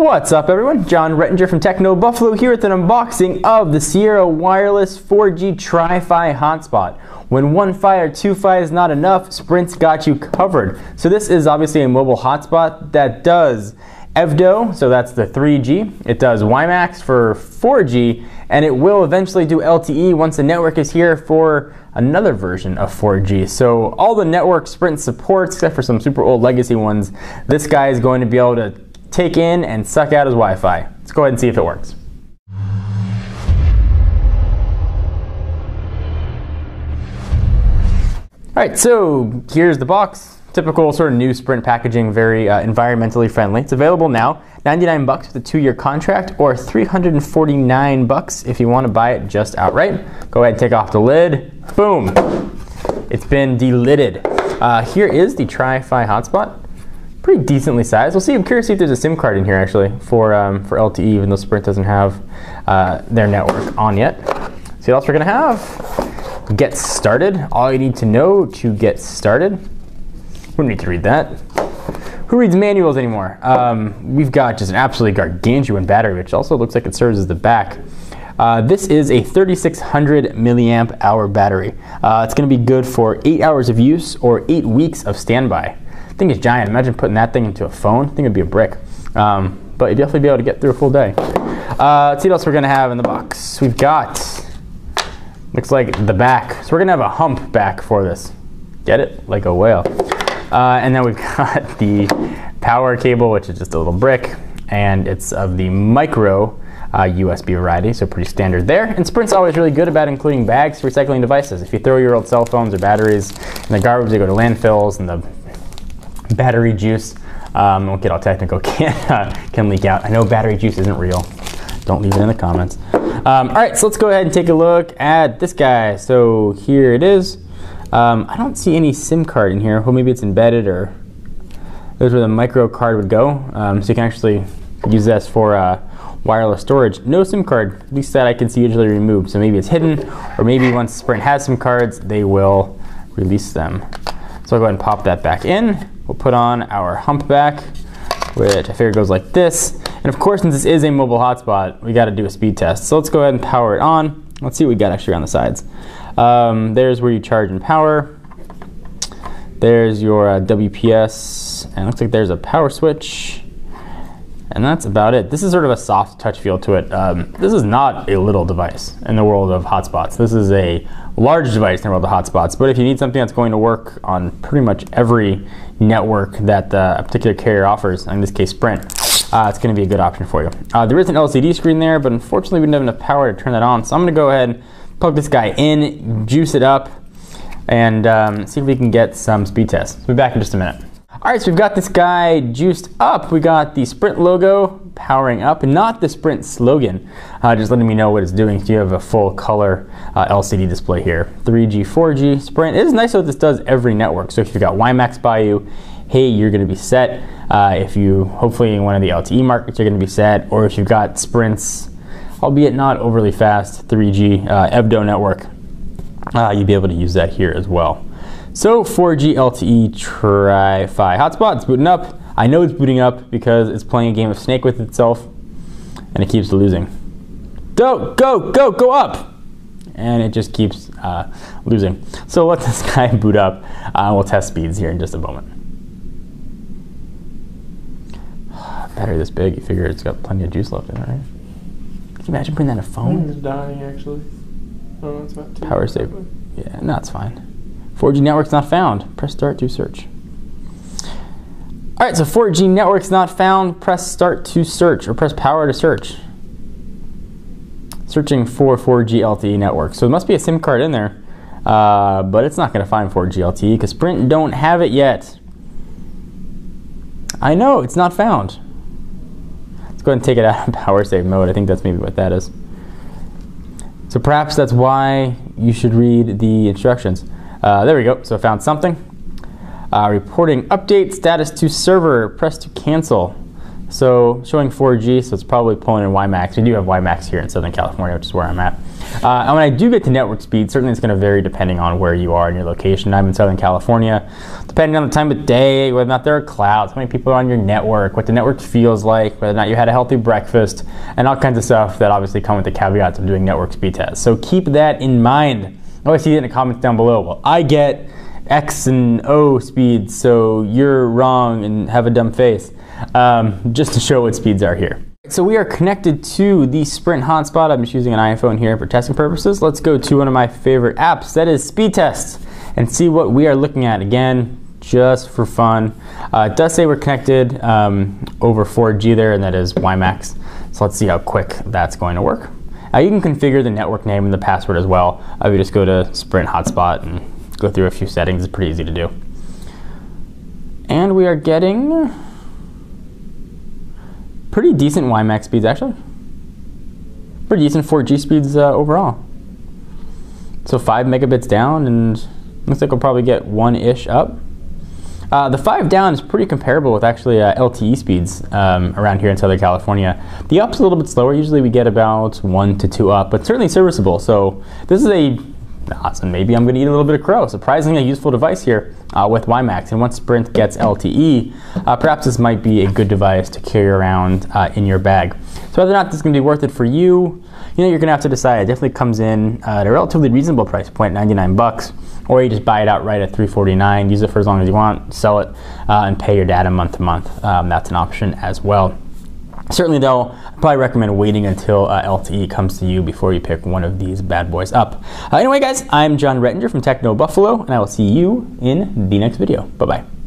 What's up everyone? Jon Rettinger from Techno Buffalo here with an unboxing of the Sierra Wireless 4G Tri-Fi hotspot. When one Fi or two Fi is not enough, Sprint's got you covered. So this is obviously a mobile hotspot that does EVDO, so that's the 3G. It does WiMAX for 4G, and it will eventually do LTE once the network is here for another version of 4G. So all the network Sprint supports, except for some super old legacy ones, this guy is going to be able to take in and suck out his Wi-Fi. Let's go ahead and see if it works. All right, so here's the box. Typical sort of new Sprint packaging, very uh, environmentally friendly. It's available now, 99 bucks with a two-year contract, or 349 bucks if you want to buy it just outright. Go ahead and take off the lid. Boom! It's been delidded. Uh, here is the Tri-Fi hotspot. Pretty decently sized. We'll see. I'm curious if there's a SIM card in here actually for um, for LTE, even though Sprint doesn't have uh, their network on yet. See what else we're gonna have? Get started. All you need to know to get started we don't need to read that. Who reads manuals anymore? Um, we've got just an absolutely gargantuan battery, which also looks like it serves as the back. Uh, this is a 3600 milliamp hour battery. Uh, it's going to be good for eight hours of use or eight weeks of standby. Thing is giant. Imagine putting that thing into a phone. I think it'd be a brick. Um, but you'd definitely be able to get through a full day. Uh, let's see what else we're to have in the box. We've got, looks like the back. So we're to have a hump back for this. Get it? Like a whale. Uh, and then we've got the power cable, which is just a little brick, and it's of the micro uh, USB variety, so pretty standard there. And Sprint's always really good about including bags for recycling devices. If you throw your old cell phones or batteries in the garbage, they go to landfills, and the battery juice, um, won't get all technical, can, uh, can leak out. I know battery juice isn't real. Don't leave it in the comments. Um, all right, so let's go ahead and take a look at this guy. So here it is. Um, I don't see any SIM card in here. Well, maybe it's embedded or there's where the micro card would go. Um, so you can actually use this for uh, wireless storage. No SIM card, at least that I can see usually removed. So maybe it's hidden, or maybe once Sprint has some cards, they will release them. So I'll go ahead and pop that back in. We'll put on our humpback, which I figure goes like this. And of course, since this is a mobile hotspot, we gotta do a speed test. So let's go ahead and power it on. Let's see what we got actually on the sides. Um, there's where you charge and power. There's your uh, WPS, and looks like there's a power switch. And that's about it. This is sort of a soft touch feel to it. Um, this is not a little device in the world of hotspots. This is a large device in the world of hotspots. But if you need something that's going to work on pretty much every network that uh, a particular carrier offers, in this case Sprint, uh, it's going to be a good option for you. Uh, there is an LCD screen there, but unfortunately we don't have enough power to turn that on. So I'm going to go ahead plug this guy in, juice it up, and um, see if we can get some speed tests. We'll be back in just a minute. All right, so we've got this guy juiced up. We got the Sprint logo powering up, not the Sprint slogan, uh, just letting me know what it's doing. So you have a full color uh, LCD display here. 3G, 4G, Sprint. It is nice that this does every network. So if you've got WiMAX by you, hey, you're gonna be set. Uh, if you, hopefully in one of the LTE markets, you're gonna be set. Or if you've got Sprints albeit not overly fast 3G uh, EVDO network, uh, you'd be able to use that here as well. So 4G LTE Tri-Fi hotspot, it's booting up. I know it's booting up because it's playing a game of Snake with itself and it keeps losing. Go, go, go, go up! And it just keeps uh, losing. So let this guy boot up. Uh, we'll test speeds here in just a moment. Battery this big, you figure it's got plenty of juice left in it, right? Can you imagine putting that in a phone? It's dying actually. Oh, it's about Power save. Yeah, no, it's fine. 4G network's not found. Press start to search. All right, so 4G network's not found. Press start to search or press power to search. Searching for 4G LTE network. So there must be a SIM card in there, uh, but it's not going to find 4G LTE because Sprint don't have it yet. I know, it's not found. Let's go ahead and take it out of power save mode. I think that's maybe what that is. So perhaps that's why you should read the instructions. Uh, there we go. So I found something. Uh, reporting update status to server. Press to cancel. So showing 4G, so it's probably pulling in WiMAX. We do have WiMAX here in Southern California, which is where I'm at. Uh, and when I do get to network speed, certainly it's going to vary depending on where you are in your location. I'm in Southern California. Depending on the time of day, whether or not there are clouds, how many people are on your network, what the network feels like, whether or not you had a healthy breakfast, and all kinds of stuff that obviously come with the caveats of doing network speed tests. So keep that in mind. I always see it in the comments down below. Well, I get X and O speeds, so you're wrong and have a dumb face. Um, just to show what speeds are here. So we are connected to the Sprint hotspot. I'm just using an iPhone here for testing purposes. Let's go to one of my favorite apps, that is Speed Test, and see what we are looking at. Again, just for fun. Uh, it does say we're connected um, over 4G there, and that is WiMAX. So let's see how quick that's going to work. Uh, you can configure the network name and the password as well. Uh, we just go to Sprint hotspot and go through a few settings. It's pretty easy to do. And we are getting pretty decent WiMAX speeds actually. Pretty decent 4G speeds uh, overall. So 5 megabits down and looks like we'll probably get 1-ish up. Uh, the 5 down is pretty comparable with actually uh, LTE speeds um, around here in Southern California. The up's a little bit slower. Usually we get about 1 to 2 up, but certainly serviceable. So this is a awesome. Maybe I'm going to eat a little bit of crow. Surprisingly, a useful device here uh, with WiMAX. And once Sprint gets LTE, uh, perhaps this might be a good device to carry around uh, in your bag. So whether or not this is going to be worth it for you, you know, you're going to have to decide. It definitely comes in at a relatively reasonable price point, 99 bucks, or you just buy it outright at 349, use it for as long as you want, sell it, uh, and pay your data month to month. Um, that's an option as well. Certainly, though, I probably recommend waiting until uh, LTE comes to you before you pick one of these bad boys up. Uh, anyway, guys, I'm Jon Rettinger from Techno Buffalo, and I will see you in the next video. Bye bye.